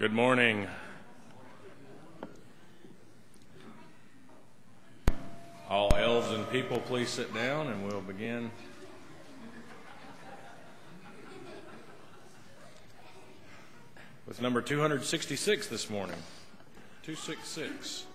Good morning. All elves and people, please sit down and we'll begin. With number 266 this morning. 266.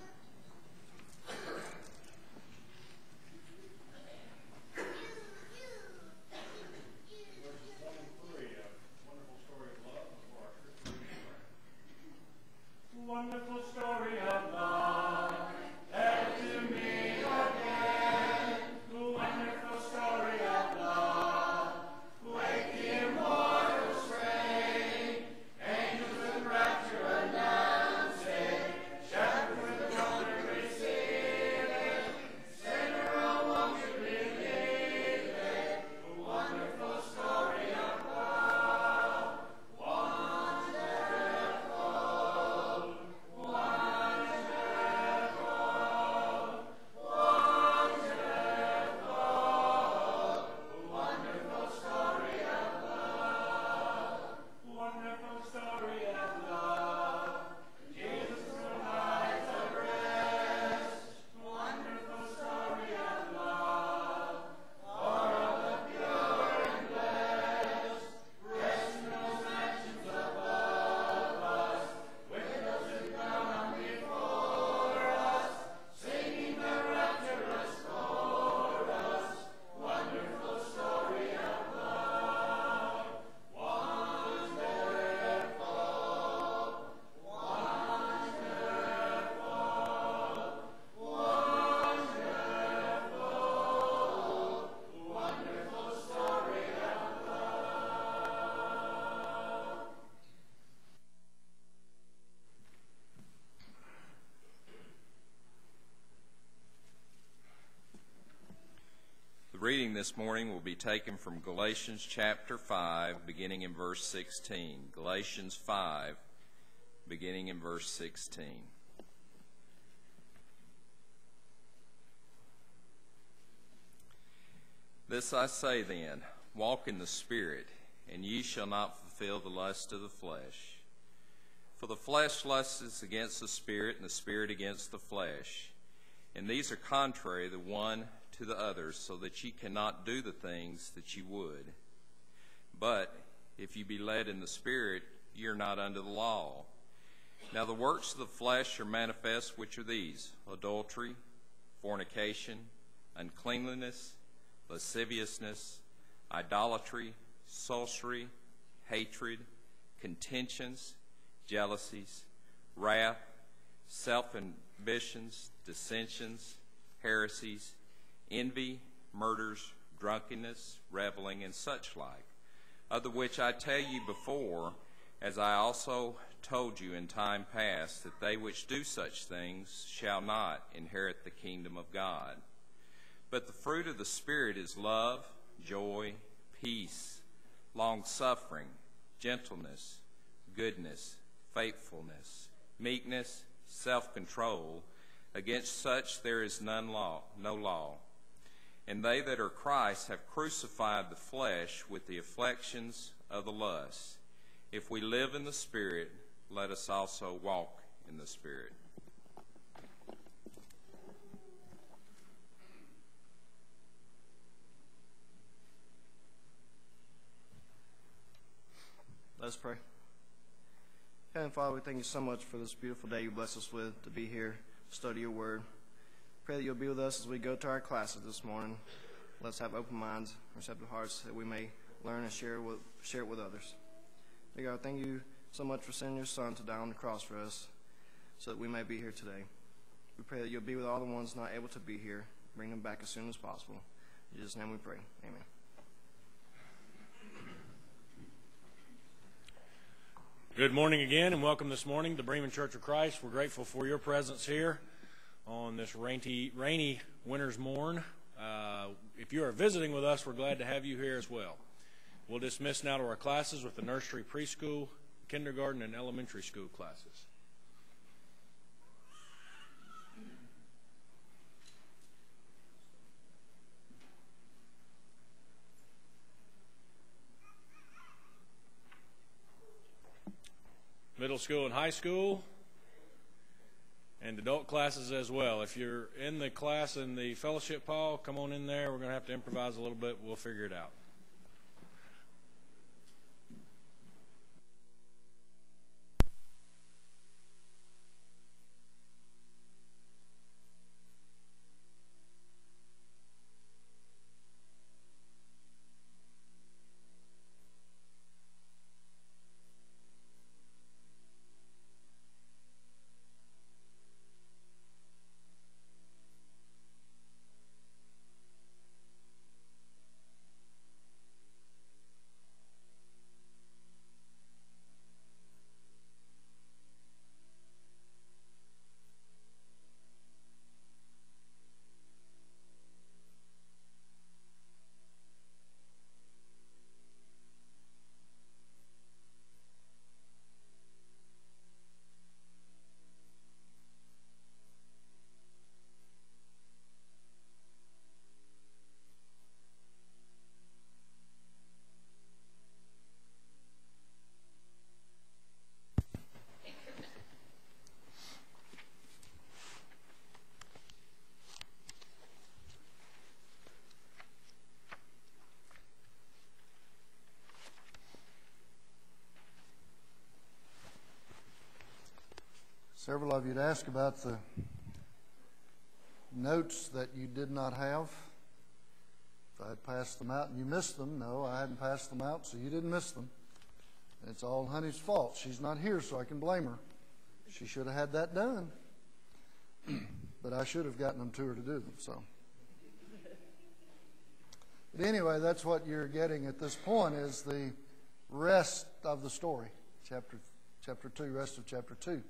This morning will be taken from Galatians chapter 5, beginning in verse 16. Galatians 5, beginning in verse 16. This I say then walk in the Spirit, and ye shall not fulfill the lust of the flesh. For the flesh lusts against the Spirit, and the Spirit against the flesh. And these are contrary the one to the others so that ye cannot do the things that ye would. But if ye be led in the Spirit, ye are not under the law. Now the works of the flesh are manifest, which are these adultery, fornication, uncleanliness, lasciviousness, idolatry, sorcery, hatred, contentions, jealousies, wrath, self ambitions, dissensions, heresies, envy, murders, drunkenness, reveling, and such like, of the which I tell you before, as I also told you in time past, that they which do such things shall not inherit the kingdom of God. But the fruit of the Spirit is love, joy, peace, long suffering, gentleness, goodness, faithfulness, meekness, self control. Against such there is none law, no law. And they that are Christ have crucified the flesh with the affections of the lusts. If we live in the Spirit, let us also walk in the Spirit. Let's pray. Heavenly Father, we thank you so much for this beautiful day you bless us with to be here, study your word. Pray that you'll be with us as we go to our classes this morning. Let's have open minds, receptive hearts, that we may learn and share, with, share it with others. Dear God, thank you so much for sending your Son to die on the cross for us so that we may be here today. We pray that you'll be with all the ones not able to be here. Bring them back as soon as possible. In Jesus' name we pray. Amen. Good morning again, and welcome this morning to Bremen Church of Christ. We're grateful for your presence here on this rainy, rainy winter's morn. Uh, if you are visiting with us, we're glad to have you here as well. We'll dismiss now to our classes with the nursery, preschool, kindergarten, and elementary school classes. Middle middle school and high school, and adult classes as well. If you're in the class in the fellowship hall, come on in there. We're going to have to improvise a little bit. We'll figure it out. Of you had ask about the notes that you did not have. If I had passed them out and you missed them, no, I hadn't passed them out, so you didn't miss them. It's all Honey's fault. She's not here, so I can blame her. She should have had that done. but I should have gotten them to her to do them, so. But anyway, that's what you're getting at this point is the rest of the story. Chapter chapter 2, rest of chapter 2.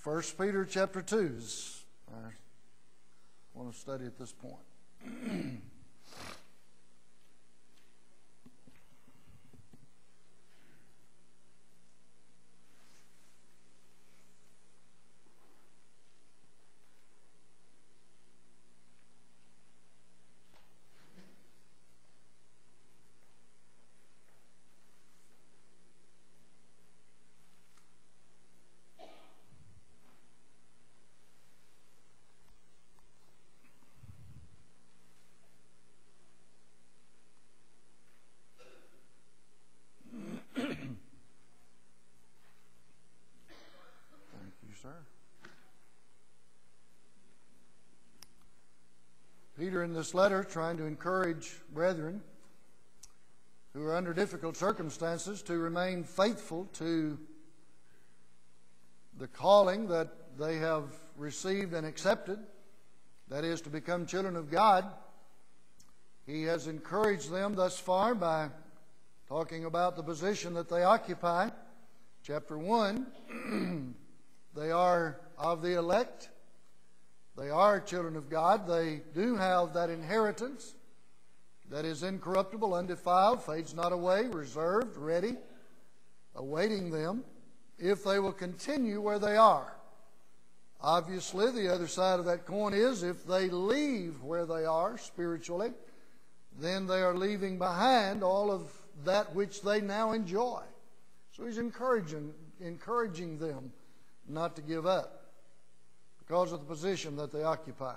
First Peter chapter 2 is I want to study at this point. Thank you, sir. Peter, in this letter, trying to encourage brethren who are under difficult circumstances to remain faithful to the calling that they have received and accepted, that is, to become children of God. He has encouraged them thus far by talking about the position that they occupy. Chapter 1 They are of the elect. They are children of God. They do have that inheritance that is incorruptible, undefiled, fades not away, reserved, ready, awaiting them if they will continue where they are. Obviously, the other side of that coin is if they leave where they are spiritually, then they are leaving behind all of that which they now enjoy. So he's encouraging, encouraging them not to give up because of the position that they occupy.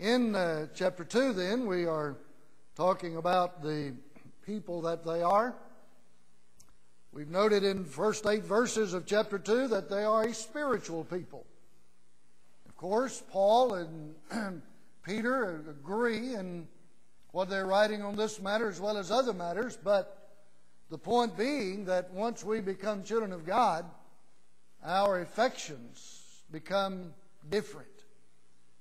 In uh, chapter 2, then, we are talking about the people that they are. We've noted in first eight verses of chapter 2 that they are a spiritual people. Of course, Paul and Peter agree in what they're writing on this matter as well as other matters, but the point being that once we become children of God, our affections become different.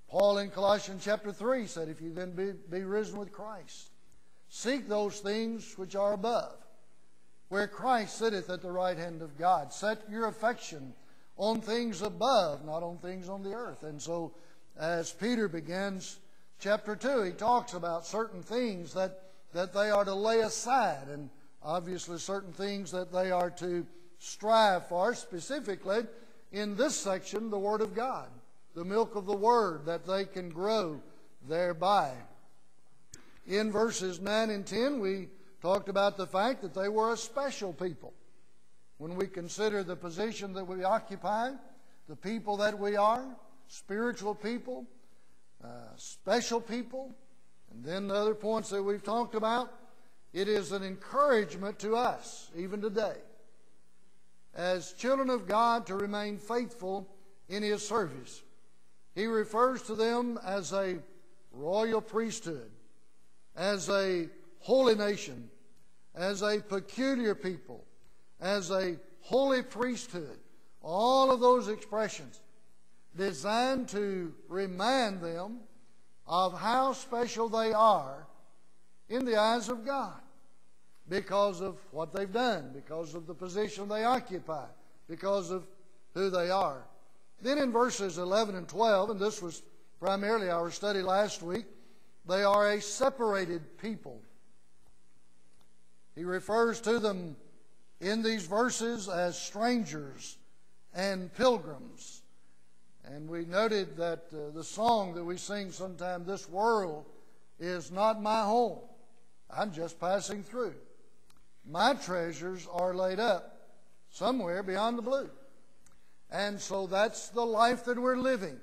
Paul in Colossians chapter 3 said, If you then be, be risen with Christ, seek those things which are above, where Christ sitteth at the right hand of God. Set your affection on things above, not on things on the earth. And so, as Peter begins chapter 2, he talks about certain things that, that they are to lay aside, and obviously certain things that they are to strive for, specifically in this section, the Word of God, the milk of the Word, that they can grow thereby. In verses 9 and 10, we talked about the fact that they were a special people. when we consider the position that we occupy, the people that we are, spiritual people, uh, special people, and then the other points that we've talked about, it is an encouragement to us, even today, as children of God, to remain faithful in His service. He refers to them as a royal priesthood, as a holy nation, as a peculiar people, as a holy priesthood. All of those expressions designed to remind them of how special they are in the eyes of God because of what they've done, because of the position they occupy, because of who they are. Then in verses 11 and 12, and this was primarily our study last week, they are a separated people. He refers to them in these verses as strangers and pilgrims. And we noted that uh, the song that we sing sometime, This World is Not My Home. I'm just passing through. My treasures are laid up somewhere beyond the blue. And so that's the life that we're living.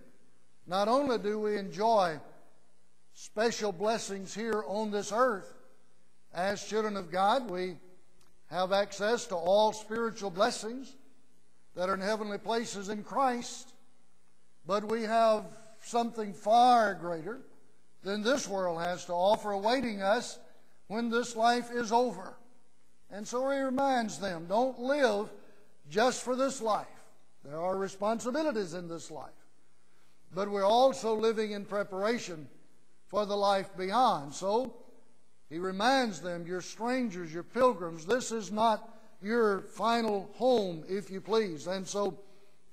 Not only do we enjoy special blessings here on this earth, as children of God, we have access to all spiritual blessings that are in heavenly places in Christ, but we have something far greater than this world has to offer awaiting us when this life is over. And so he reminds them don't live just for this life. There are responsibilities in this life. But we're also living in preparation for the life beyond. So he reminds them, You're strangers, you're pilgrims. This is not your final home, if you please. And so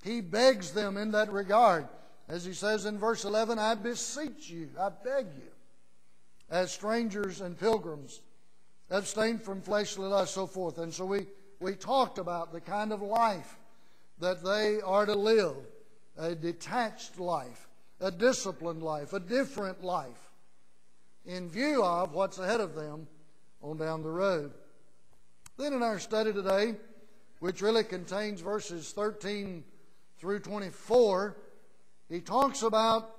he begs them in that regard. As he says in verse 11, I beseech you, I beg you, as strangers and pilgrims, abstain from fleshly lust, so forth. And so we, we talked about the kind of life that they are to live a detached life, a disciplined life, a different life, in view of what's ahead of them on down the road. Then in our study today, which really contains verses 13 through 24, he talks about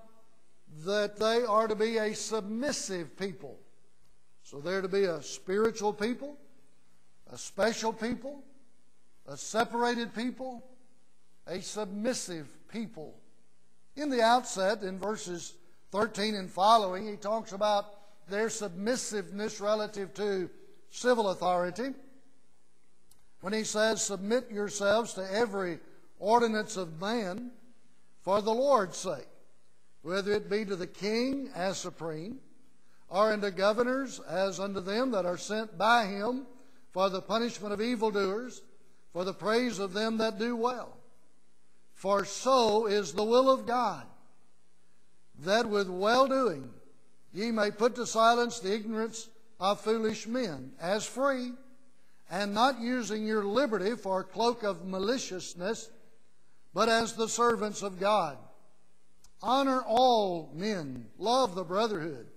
that they are to be a submissive people. So they're to be a spiritual people, a special people, a separated people, a submissive people. In the outset, in verses 13 and following, he talks about their submissiveness relative to civil authority. When he says, Submit yourselves to every ordinance of man for the Lord's sake, whether it be to the king as supreme, or unto governors as unto them that are sent by him for the punishment of evildoers, for the praise of them that do well. For so is the will of God, that with well doing ye may put to silence the ignorance of foolish men, as free, and not using your liberty for a cloak of maliciousness, but as the servants of God. Honor all men, love the brotherhood,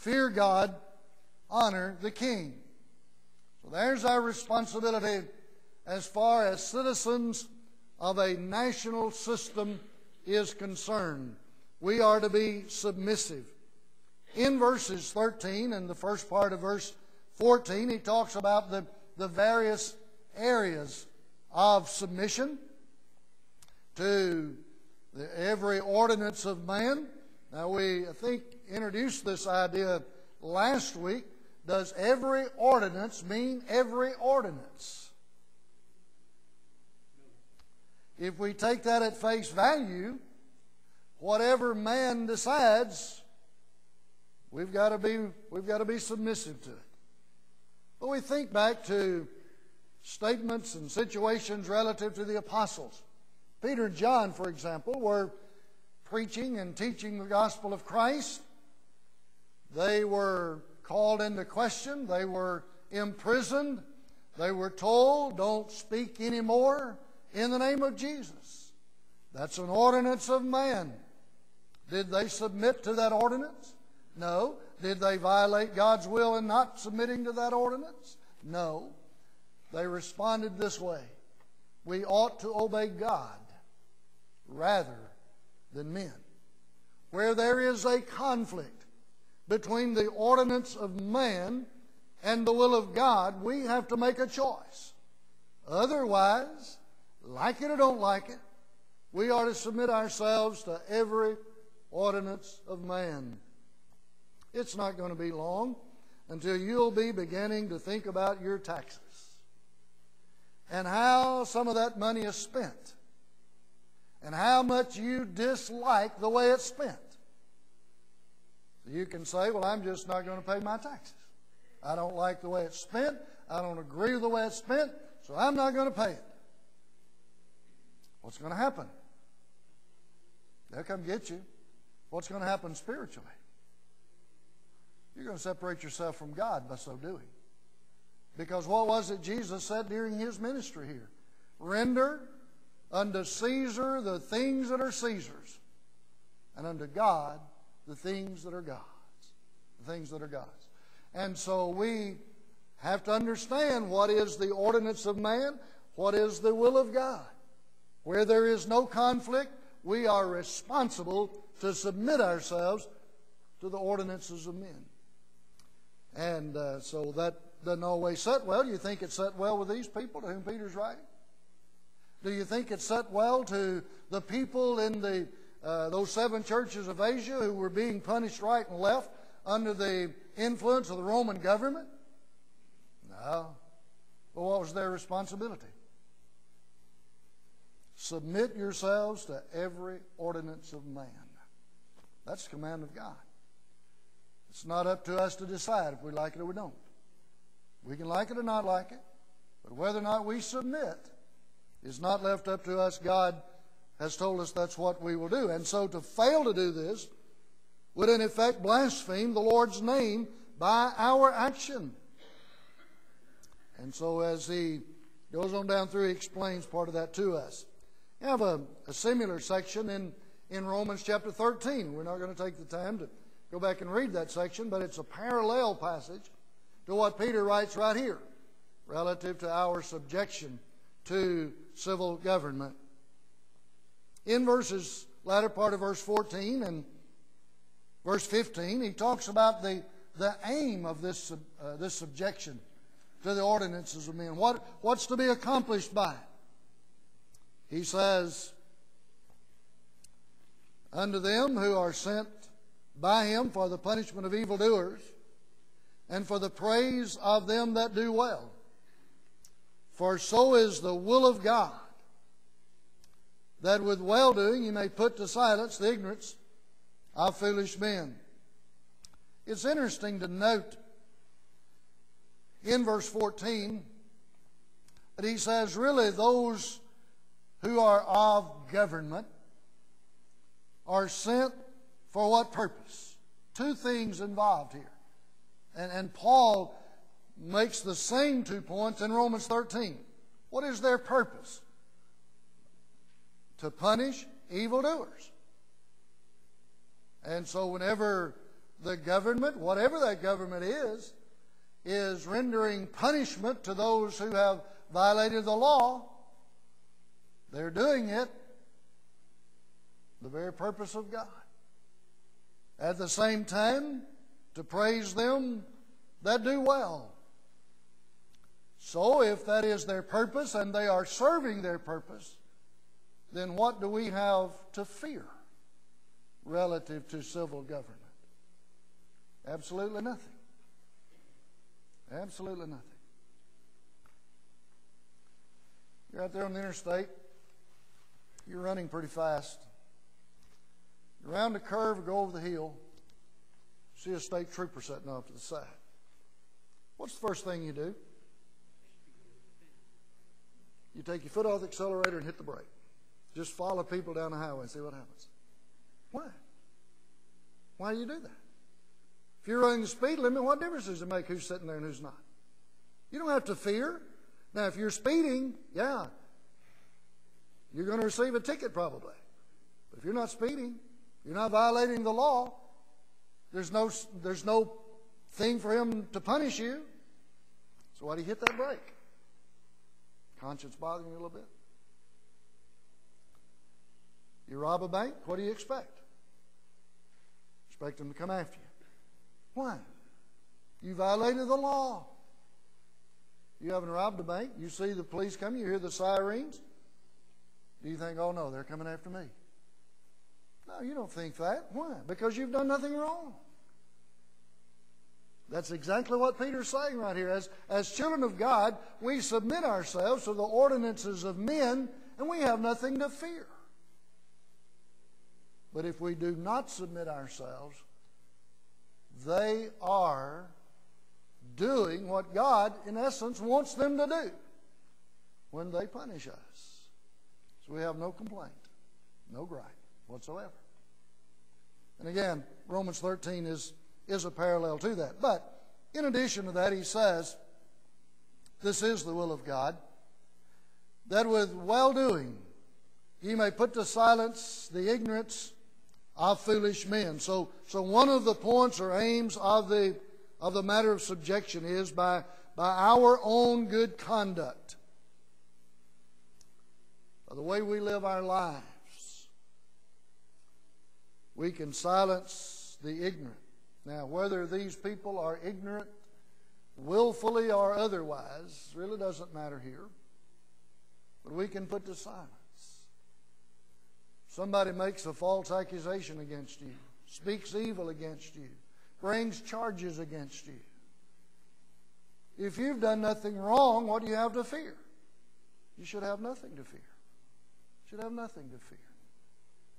fear God, honor the king. So there's our responsibility as far as citizens of a national system is concerned. We are to be submissive. In verses 13 and the first part of verse 14, he talks about the, the various areas of submission to the, every ordinance of man. Now, we, think, introduced this idea last week. Does every ordinance mean every ordinance? if we take that at face value, whatever man decides, we've got to be, we've got to be submissive to it. But we think back to statements and situations relative to the apostles. Peter and John, for example, were preaching and teaching the gospel of Christ. They were called into question. They were imprisoned. They were told, don't speak anymore in the name of Jesus. That's an ordinance of man. Did they submit to that ordinance? No. Did they violate God's will in not submitting to that ordinance? No. They responded this way we ought to obey God rather than men. Where there is a conflict between the ordinance of man and the will of God, we have to make a choice. Otherwise, like it or don't like it, we are to submit ourselves to every ordinance of man. It's not going to be long until you'll be beginning to think about your taxes and how some of that money is spent and how much you dislike the way it's spent. You can say, Well, I'm just not going to pay my taxes. I don't like the way it's spent. I don't agree with the way it's spent, so I'm not going to pay it. What's going to happen? They'll come get you. What's going to happen spiritually? You're going to separate yourself from God by so doing. Because what was it Jesus said during his ministry here? Render unto Caesar the things that are Caesar's, and unto God the things that are God's. The things that are God's. And so we have to understand what is the ordinance of man, what is the will of God. Where there is no conflict, we are responsible to submit ourselves to the ordinances of men. And uh, so that doesn't always set well. Do you think it set well with these people to whom Peter's writing? Do you think it set well to the people in the, uh, those seven churches of Asia who were being punished right and left under the influence of the Roman government? No. But what was their responsibility? Submit yourselves to every ordinance of man. That's the command of God. It's not up to us to decide if we like it or we don't. We can like it or not like it, but whether or not we submit is not left up to us. God has told us that's what we will do. And so to fail to do this would in effect blaspheme the Lord's name by our action. And so as he goes on down through, he explains part of that to us. You have a, a similar section in, in Romans chapter 13. We're not going to take the time to go back and read that section, but it's a parallel passage to what Peter writes right here relative to our subjection to civil government. In verses, latter part of verse 14 and verse 15, he talks about the, the aim of this, uh, this subjection to the ordinances of men. What, what's to be accomplished by it? He says, Unto them who are sent by him for the punishment of evildoers and for the praise of them that do well. For so is the will of God, that with well doing you may put to silence the ignorance of foolish men. It's interesting to note in verse 14 that he says, really, those who are of government are sent for what purpose? Two things involved here. And, and Paul makes the same two points in Romans 13. What is their purpose? To punish evildoers. And so, whenever the government, whatever that government is, is rendering punishment to those who have violated the law, they're doing it the very purpose of God. At the same time, to praise them that do well. So, if that is their purpose and they are serving their purpose, then what do we have to fear relative to civil government? Absolutely nothing. Absolutely nothing. You're out there on the interstate, you're running pretty fast. You round the curve go over the hill, see a state trooper sitting off to the side. What's the first thing you do? You take your foot off the accelerator and hit the brake. Just follow people down the highway and see what happens. Why? Why do you do that? If you're running the speed limit, what difference does it make who's sitting there and who's not? You don't have to fear. Now, if you're speeding, yeah, you're going to receive a ticket probably. But if you're not speeding, you're not violating the law, there's no, there's no thing for him to punish you. So why do you hit that brake? Conscience bothering you a little bit? You rob a bank, what do you expect? Expect them to come after you. Why? You violated the law. You haven't robbed a bank. You see the police coming, you hear the sirens. Do you think, oh no, they're coming after me? No, you don't think that. Why? Because you've done nothing wrong. That's exactly what Peter's saying right here. As, as children of God, we submit ourselves to the ordinances of men, and we have nothing to fear. But if we do not submit ourselves, they are doing what God, in essence, wants them to do when they punish us. So we have no complaint, no gripe whatsoever. And again, Romans 13 is, is a parallel to that. But in addition to that, he says, This is the will of God, that with well doing ye may put to silence the ignorance of foolish men. So, so one of the points or aims of the, of the matter of subjection is by, by our own good conduct, by the way we live our lives, we can silence the ignorant. Now, whether these people are ignorant, willfully or otherwise, really doesn't matter here. But we can put to silence. Somebody makes a false accusation against you, speaks evil against you, brings charges against you. If you've done nothing wrong, what do you have to fear? You should have nothing to fear. You should have nothing to fear.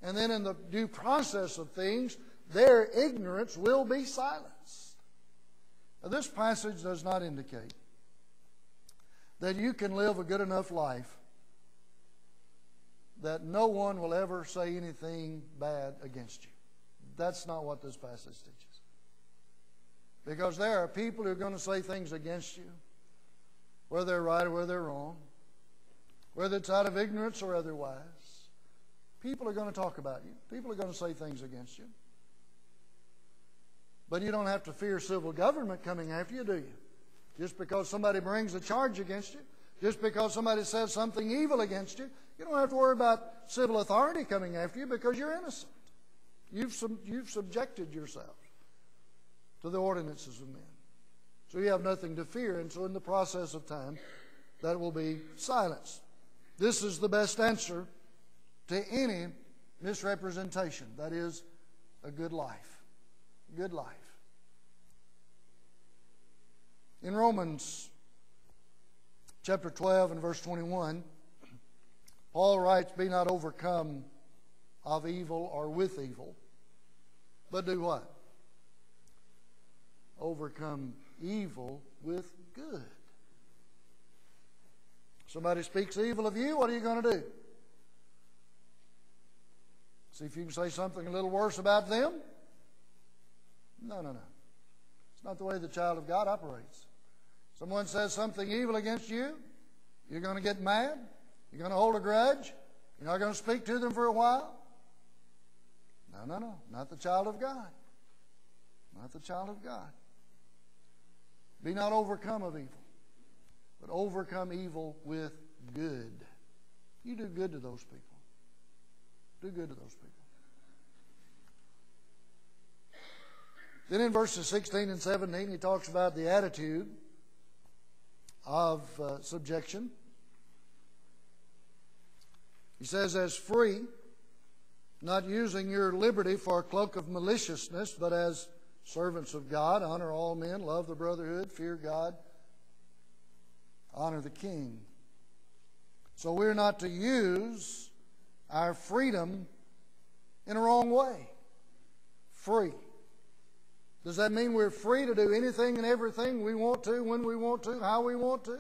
And then in the due process of things, their ignorance will be silenced. Now, this passage does not indicate that you can live a good enough life that no one will ever say anything bad against you. That's not what this passage teaches. Because there are people who are going to say things against you, whether they're right or whether they're wrong, whether it's out of ignorance or otherwise. People are going to talk about you. People are going to say things against you. But you don't have to fear civil government coming after you, do you? Just because somebody brings a charge against you, just because somebody says something evil against you, you don't have to worry about civil authority coming after you because you're innocent. You've, sub- you've subjected yourself to the ordinances of men. So you have nothing to fear, and so in the process of time, that will be silenced. This is the best answer to any misrepresentation. That is a good life. Good life. In Romans chapter 12 and verse 21, Paul writes, Be not overcome of evil or with evil, but do what? Overcome evil with good. Somebody speaks evil of you, what are you going to do? See if you can say something a little worse about them? No, no, no. It's not the way the child of God operates. Someone says something evil against you, you're going to get mad, you're going to hold a grudge, you're not going to speak to them for a while. No, no, no. Not the child of God. Not the child of God. Be not overcome of evil, but overcome evil with good. You do good to those people. Do good to those people. Then in verses 16 and 17, he talks about the attitude of uh, subjection. He says, as free, not using your liberty for a cloak of maliciousness, but as servants of God, honor all men, love the brotherhood, fear God, honor the king. So we're not to use our freedom in a wrong way. Free. Does that mean we're free to do anything and everything we want to, when we want to, how we want to?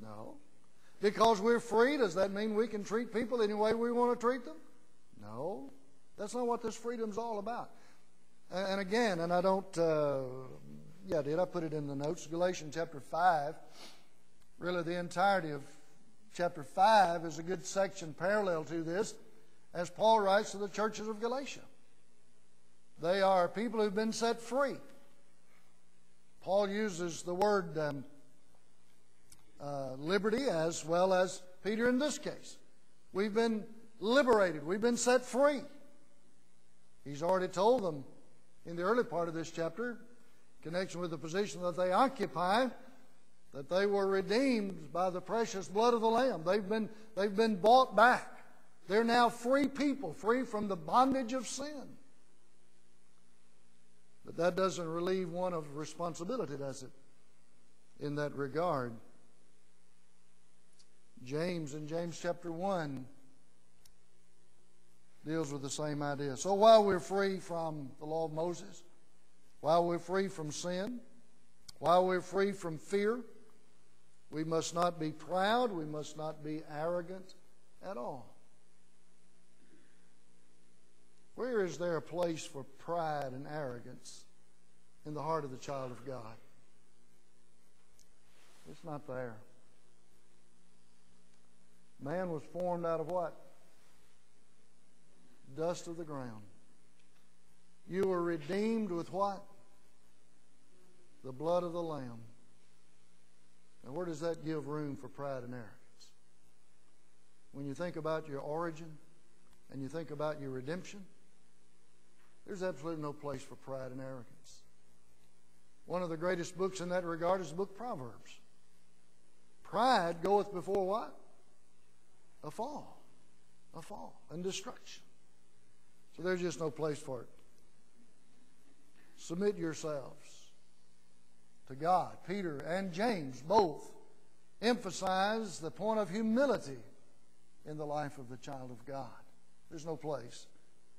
No. Because we're free, does that mean we can treat people any way we want to treat them? No. That's not what this freedom's all about. And again, and I don't, uh, yeah, did I put it in the notes? Galatians chapter 5, really the entirety of chapter 5 is a good section parallel to this, as Paul writes to the churches of Galatia. They are people who've been set free. Paul uses the word um, uh, liberty as well as Peter in this case. We've been liberated. We've been set free. He's already told them in the early part of this chapter, connection with the position that they occupy, that they were redeemed by the precious blood of the Lamb. They've been, they've been bought back. They're now free people, free from the bondage of sin. But that doesn't relieve one of responsibility, does it? In that regard. James in James chapter 1 deals with the same idea. So while we're free from the law of Moses, while we're free from sin, while we're free from fear, we must not be proud, we must not be arrogant at all. Where is there a place for pride and arrogance in the heart of the child of God? It's not there. Man was formed out of what? Dust of the ground. You were redeemed with what? The blood of the Lamb. Now, where does that give room for pride and arrogance? When you think about your origin and you think about your redemption, there's absolutely no place for pride and arrogance. One of the greatest books in that regard is the book Proverbs. Pride goeth before what? A fall. A fall and destruction. So there's just no place for it. Submit yourselves to God. Peter and James both emphasize the point of humility in the life of the child of God. There's no place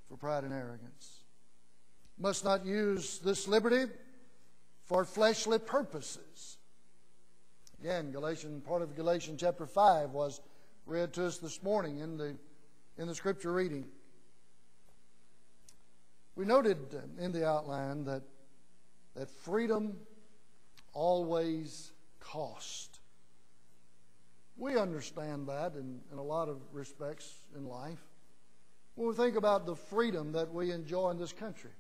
for pride and arrogance. Must not use this liberty for fleshly purposes. Again, Galatian part of Galatians chapter 5 was read to us this morning in the in the scripture reading. We noted in the outline that that freedom always cost. We understand that in, in a lot of respects in life. When we think about the freedom that we enjoy in this country,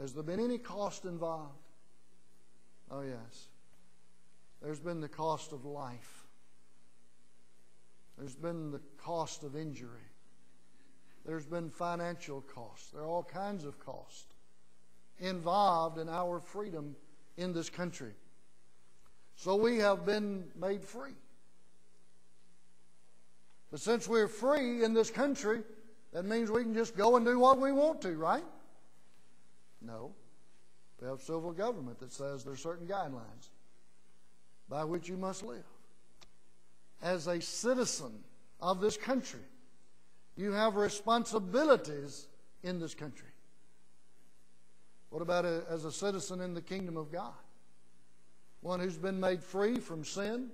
has there been any cost involved? Oh, yes. There's been the cost of life. There's been the cost of injury. There's been financial costs. There are all kinds of costs involved in our freedom in this country. So we have been made free. But since we're free in this country, that means we can just go and do what we want to, right? No. We have civil government that says there are certain guidelines by which you must live. As a citizen of this country, you have responsibilities in this country. What about a, as a citizen in the kingdom of God? One who's been made free from sin,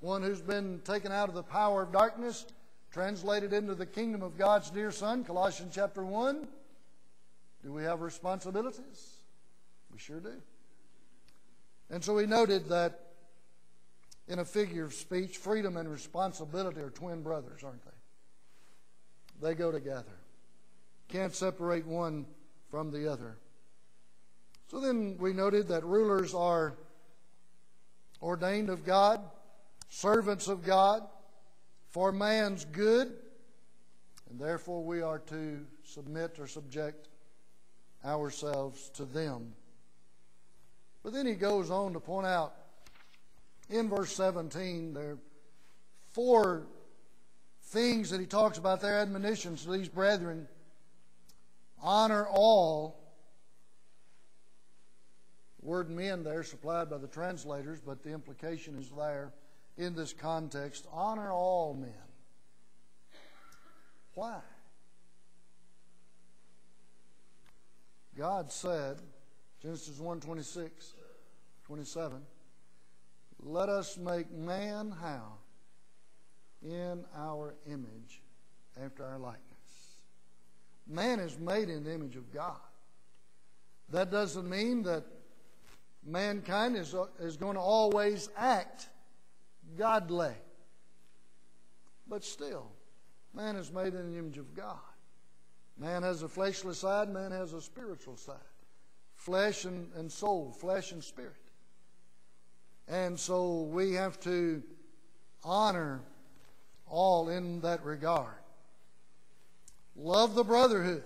one who's been taken out of the power of darkness, translated into the kingdom of God's dear Son, Colossians chapter 1. Do we have responsibilities? We sure do. And so we noted that in a figure of speech, freedom and responsibility are twin brothers, aren't they? They go together. Can't separate one from the other. So then we noted that rulers are ordained of God, servants of God, for man's good, and therefore we are to submit or subject ourselves to them. But then he goes on to point out in verse 17 there are four things that he talks about their admonitions to these brethren honor all word men there supplied by the translators, but the implication is there in this context. Honor all men. Why? God said, Genesis 1 26, 27, let us make man how? In our image, after our likeness. Man is made in the image of God. That doesn't mean that mankind is, is going to always act godly. But still, man is made in the image of God. Man has a fleshly side, man has a spiritual side. Flesh and, and soul, flesh and spirit. And so we have to honor all in that regard. love the brotherhood.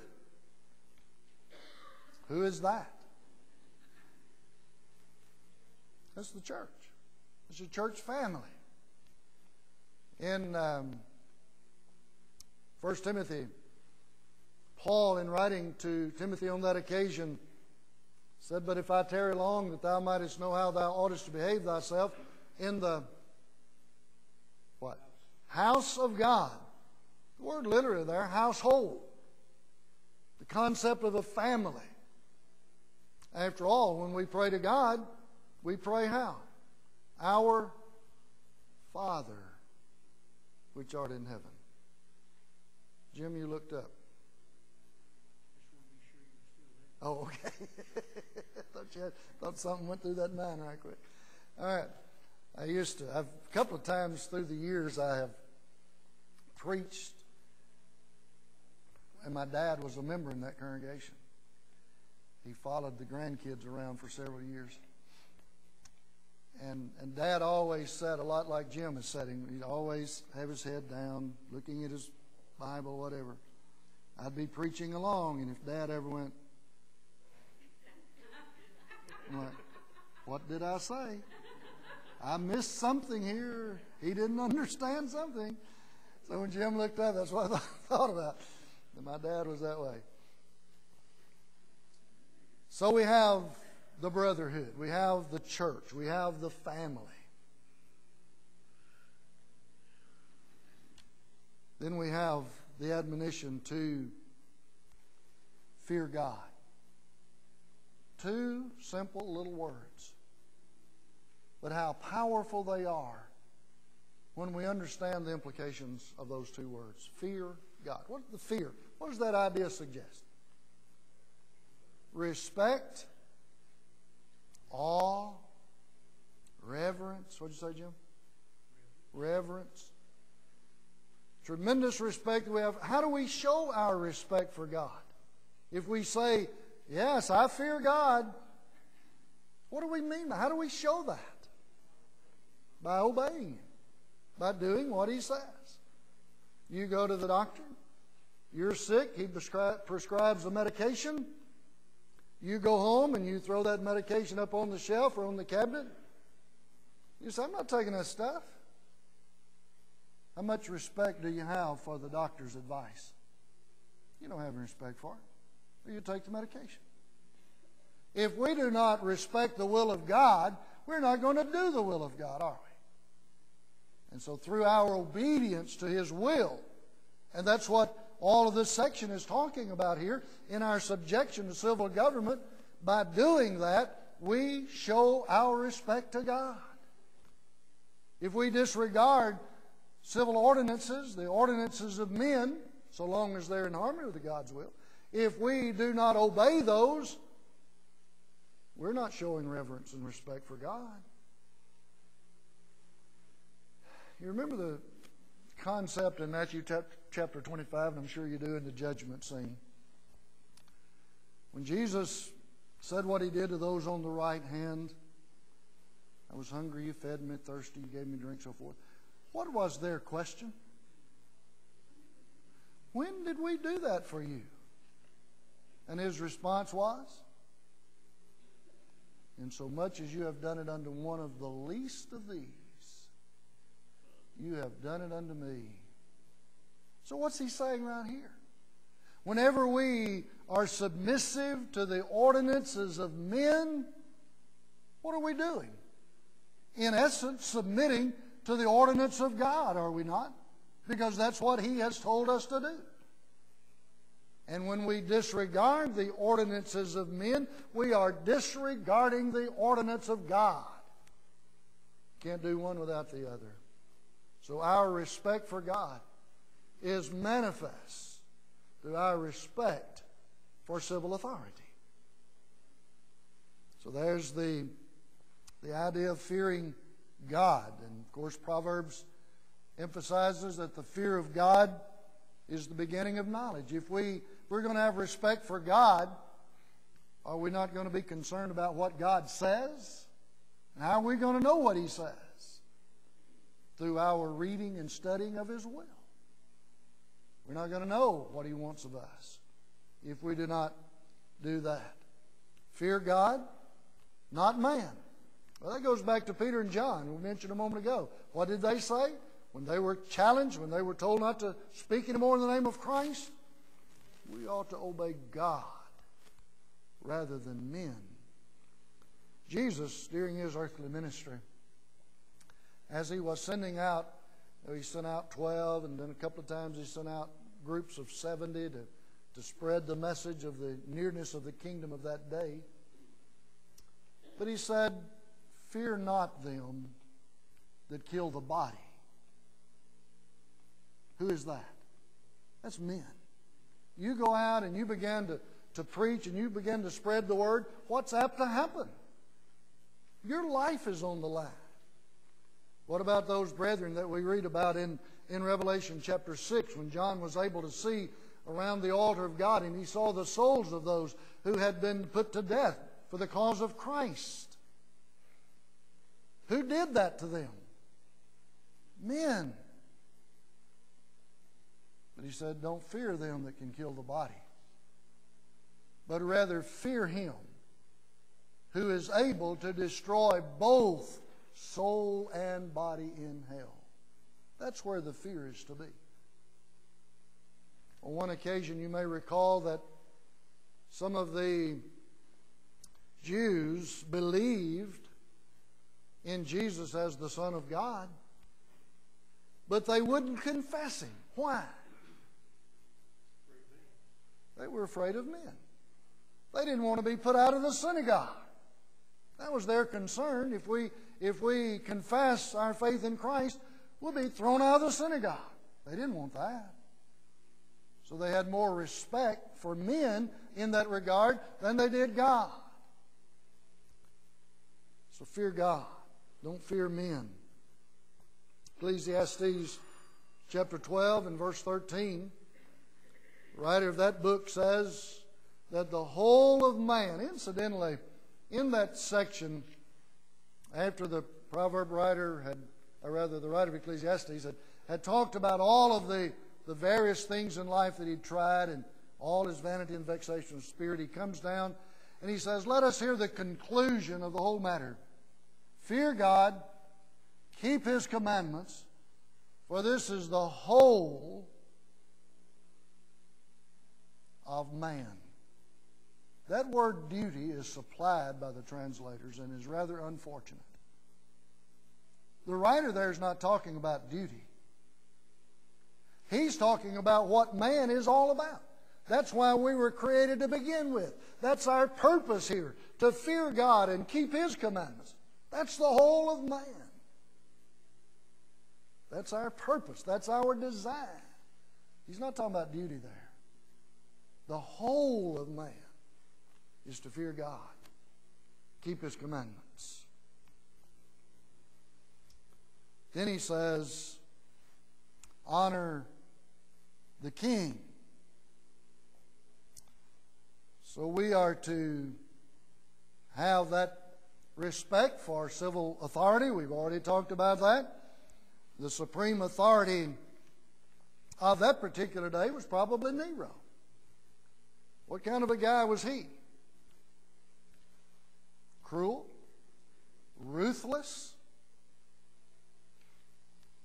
Who is that? That's the church. It's a church family. In um, 1 Timothy, Paul, in writing to Timothy on that occasion, said, But if I tarry long, that thou mightest know how thou oughtest to behave thyself in the what? House of God. The word literally there, household. The concept of a family. After all, when we pray to God, we pray how? Our Father, which art in heaven. Jim, you looked up. Oh, okay. thought, you had, thought something went through that mind right quick. All right. I used to, I've, a couple of times through the years, I have preached, and my dad was a member in that congregation. He followed the grandkids around for several years. And, and Dad always sat a lot like Jim is sitting. He'd always have his head down, looking at his Bible, whatever. I'd be preaching along, and if Dad ever went, What did I say? I missed something here. He didn't understand something. So when Jim looked up, that's what I thought about. That my dad was that way. So we have the brotherhood, we have the church, we have the family. Then we have the admonition to fear God. Two simple little words, but how powerful they are when we understand the implications of those two words. Fear God. What the fear? What does that idea suggest? Respect, awe, reverence. What'd you say, Jim? Reverence. Tremendous respect we have. How do we show our respect for God? If we say, Yes, I fear God. What do we mean? By? How do we show that? By obeying Him, by doing what He says. You go to the doctor, you're sick, He prescri- prescribes a medication. You go home and you throw that medication up on the shelf or on the cabinet. You say, I'm not taking that stuff. How much respect do you have for the doctor's advice? You don't have any respect for it or you take the medication. If we do not respect the will of God, we're not going to do the will of God, are we? And so, through our obedience to His will, and that's what all of this section is talking about here, in our subjection to civil government, by doing that, we show our respect to God. If we disregard civil ordinances, the ordinances of men, so long as they're in harmony with God's will, if we do not obey those, we're not showing reverence and respect for God. You remember the concept in Matthew chapter 25, and I'm sure you do in the judgment scene. When Jesus said what he did to those on the right hand, I was hungry, you fed me, thirsty, you gave me drink, so forth. What was their question? When did we do that for you? And his response was, In so much as you have done it unto one of the least of these, you have done it unto me. So, what's he saying right here? Whenever we are submissive to the ordinances of men, what are we doing? In essence, submitting to the ordinance of God, are we not? Because that's what he has told us to do. And when we disregard the ordinances of men, we are disregarding the ordinance of God. Can't do one without the other. So our respect for God is manifest through our respect for civil authority. So there's the, the idea of fearing God. And of course, Proverbs emphasizes that the fear of God is the beginning of knowledge. If we we're going to have respect for God, are we not going to be concerned about what God says? And how are we going to know what He says? Through our reading and studying of His will. We're not going to know what He wants of us if we do not do that. Fear God, not man. Well, that goes back to Peter and John, we mentioned a moment ago. What did they say? When they were challenged, when they were told not to speak anymore in the name of Christ, we ought to obey God rather than men. Jesus, during his earthly ministry, as he was sending out, he sent out 12, and then a couple of times he sent out groups of 70 to, to spread the message of the nearness of the kingdom of that day. But he said, Fear not them that kill the body. Who is that? That's men. You go out and you begin to, to preach and you begin to spread the word, what's apt to happen? Your life is on the line. What about those brethren that we read about in, in Revelation chapter 6 when John was able to see around the altar of God and he saw the souls of those who had been put to death for the cause of Christ? Who did that to them? Men. He said, Don't fear them that can kill the body, but rather fear him who is able to destroy both soul and body in hell. That's where the fear is to be. On one occasion, you may recall that some of the Jews believed in Jesus as the Son of God, but they wouldn't confess him. Why? They were afraid of men. They didn't want to be put out of the synagogue. That was their concern. If we, if we confess our faith in Christ, we'll be thrown out of the synagogue. They didn't want that. So they had more respect for men in that regard than they did God. So fear God. Don't fear men. Ecclesiastes chapter 12 and verse 13 the writer of that book says that the whole of man, incidentally, in that section, after the proverb writer had, or rather the writer of Ecclesiastes had, had talked about all of the, the various things in life that he'd tried and all his vanity and vexation of spirit, he comes down and he says, Let us hear the conclusion of the whole matter. Fear God, keep his commandments, for this is the whole of man. That word duty is supplied by the translators and is rather unfortunate. The writer there is not talking about duty. He's talking about what man is all about. That's why we were created to begin with. That's our purpose here, to fear God and keep His commandments. That's the whole of man. That's our purpose. That's our design. He's not talking about duty there. The whole of man is to fear God, keep His commandments. Then he says, honor the king. So we are to have that respect for civil authority. We've already talked about that. The supreme authority of that particular day was probably Nero. What kind of a guy was he? Cruel? Ruthless?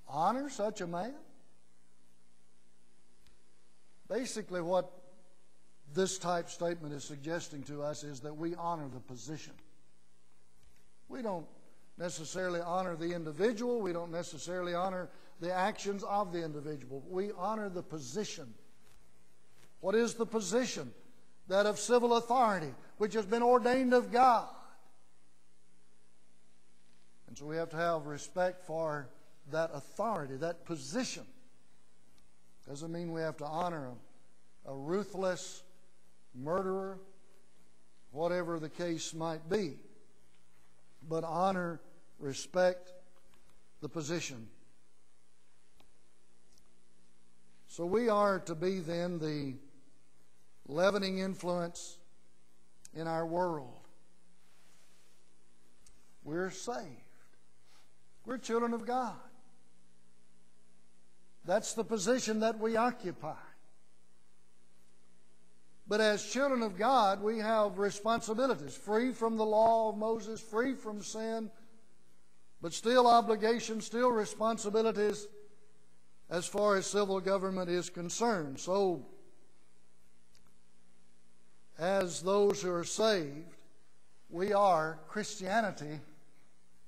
Honor such a man? Basically, what this type statement is suggesting to us is that we honor the position. We don't necessarily honor the individual, we don't necessarily honor the actions of the individual. We honor the position. What is the position? That of civil authority, which has been ordained of God. And so we have to have respect for that authority, that position. Doesn't mean we have to honor a, a ruthless murderer, whatever the case might be. But honor, respect the position. So we are to be then the leavening influence in our world. We're saved. We're children of God. That's the position that we occupy. But as children of God, we have responsibilities, free from the law of Moses, free from sin, but still obligations, still responsibilities as far as civil government is concerned. So, as those who are saved, we are Christianity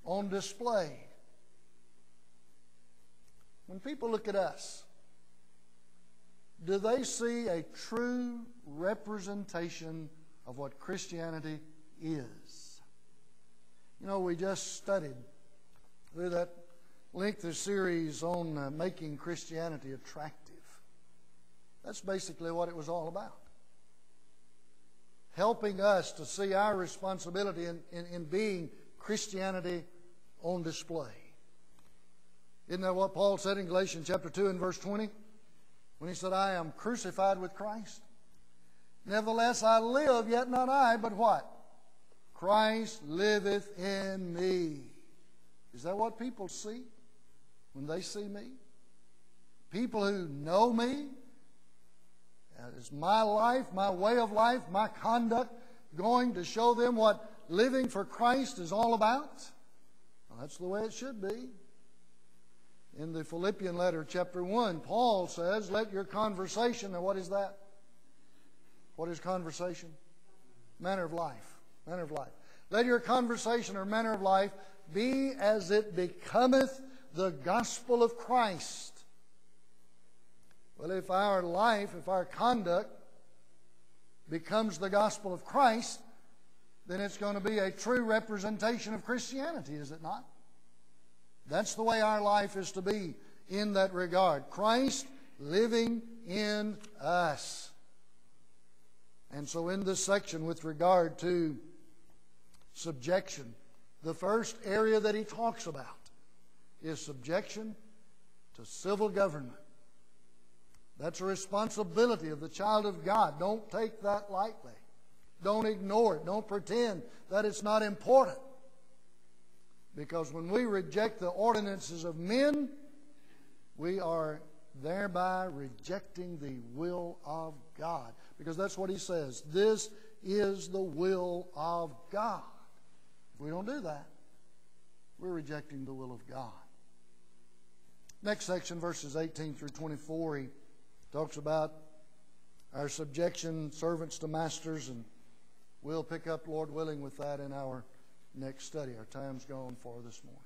on display. When people look at us, do they see a true representation of what Christianity is? You know, we just studied through that lengthy series on uh, making Christianity attractive. That's basically what it was all about. Helping us to see our responsibility in, in, in being Christianity on display. Isn't that what Paul said in Galatians chapter 2 and verse 20? When he said, I am crucified with Christ. Nevertheless, I live, yet not I, but what? Christ liveth in me. Is that what people see when they see me? People who know me, is my life, my way of life, my conduct going to show them what living for Christ is all about? Well, that's the way it should be. In the Philippian letter, chapter 1, Paul says, Let your conversation, and what is that? What is conversation? Manner of life. Manner of life. Let your conversation or manner of life be as it becometh the gospel of Christ. Well, if our life, if our conduct becomes the gospel of Christ, then it's going to be a true representation of Christianity, is it not? That's the way our life is to be in that regard. Christ living in us. And so, in this section, with regard to subjection, the first area that he talks about is subjection to civil government. That's a responsibility of the child of God. Don't take that lightly. Don't ignore it. Don't pretend that it's not important. Because when we reject the ordinances of men, we are thereby rejecting the will of God. Because that's what he says. This is the will of God. If we don't do that, we're rejecting the will of God. Next section, verses 18 through 24, he talks about our subjection, servants to masters, and we'll pick up, Lord willing, with that in our next study. Our time's gone for this morning.